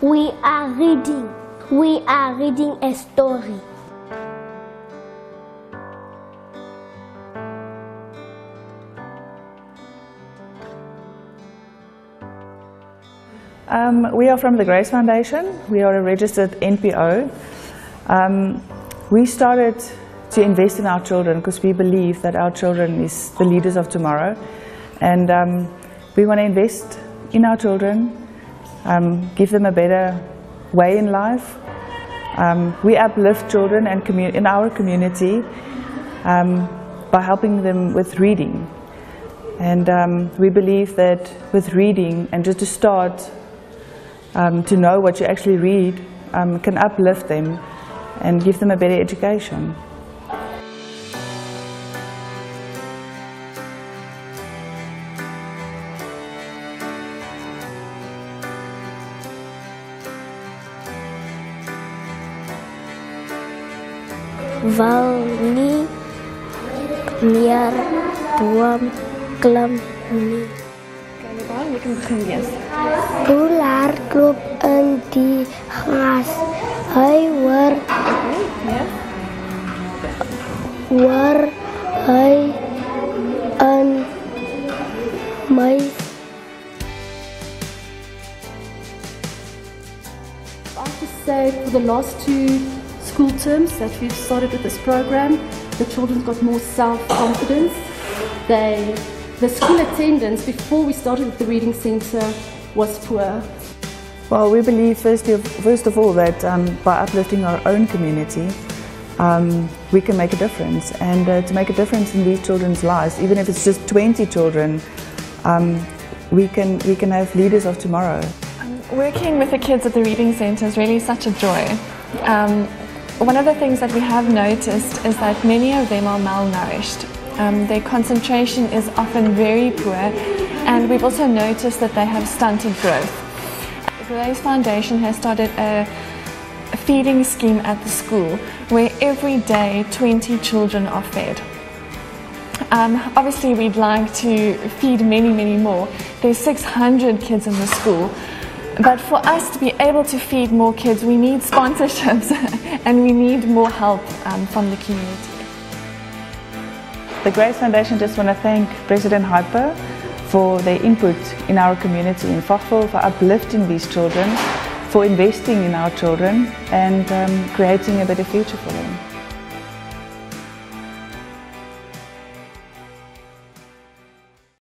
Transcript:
We are reading. We are reading a story. Um, we are from the Grace Foundation. We are a registered NPO. Um, we started to invest in our children because we believe that our children is the leaders of tomorrow. And um, we want to invest in our children, um, give them a better way in life. Um, we uplift children and in our community um, by helping them with reading. And we believe that with reading and just to start um, to know what you actually read um, can uplift them and give them a better education. Jy begin lees? Poel hardloop in die gras. Hy hoor hoor hy in my say for the last two school terms that we've started with this program, the children got more self-confidence. They the school attendance before we started with the reading centre was poor. Well, we believe first of, first of all that um, by uplifting our own community, um, we can make a difference. And uh, to make a difference in these children's lives, even if it's just 20 children, um, we, can, we can have leaders of tomorrow. Working with the kids at the Reading Centre is really such a joy. Um, one of the things that we have noticed is that many of them are malnourished um, their concentration is often very poor and we've also noticed that they have stunted growth. The Grace Foundation has started a, a feeding scheme at the school where every day 20 children are fed. Um, obviously we'd like to feed many, many more. There's 600 kids in the school. But for us to be able to feed more kids, we need sponsorships and we need more help um, from the community. The Grace Foundation just want to thank President Hyper for their input in our community in Fochville, for uplifting these children, for investing in our children and um, creating a better future for them.